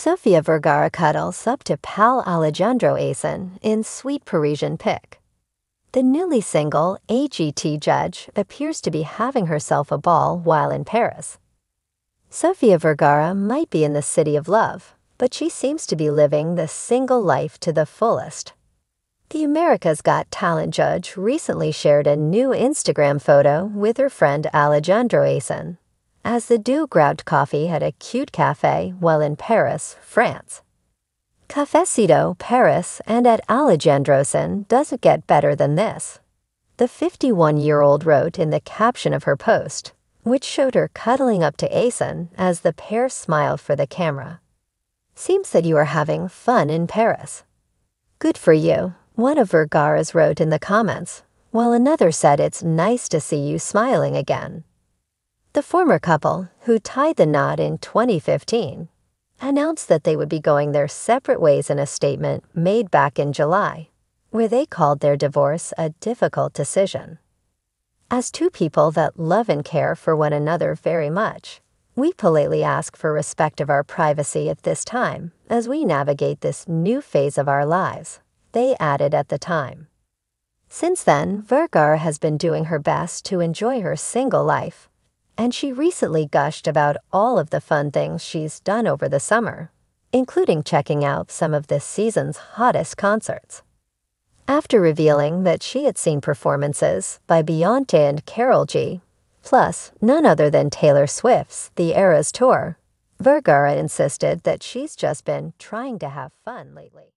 Sofia Vergara cuddles up to pal Alejandro Asen in sweet Parisian pic. The newly single AGT judge appears to be having herself a ball while in Paris. Sofia Vergara might be in the city of love, but she seems to be living the single life to the fullest. The America's Got Talent judge recently shared a new Instagram photo with her friend Alejandro Asen as the duo grabbed coffee at a cute cafe while in Paris, France. Cafecito, Paris, and at Alejandrosen doesn't get better than this. The 51-year-old wrote in the caption of her post, which showed her cuddling up to Asen as the pair smiled for the camera. Seems that you are having fun in Paris. Good for you, one of Vergara's wrote in the comments, while another said it's nice to see you smiling again. The former couple, who tied the knot in 2015, announced that they would be going their separate ways in a statement made back in July, where they called their divorce a difficult decision. As two people that love and care for one another very much, we politely ask for respect of our privacy at this time as we navigate this new phase of our lives, they added at the time. Since then, Vergara has been doing her best to enjoy her single life and she recently gushed about all of the fun things she's done over the summer, including checking out some of this season's hottest concerts. After revealing that she had seen performances by Beyonce and Karol G, plus none other than Taylor Swift's The Eras Tour, Vergara insisted that she's just been trying to have fun lately.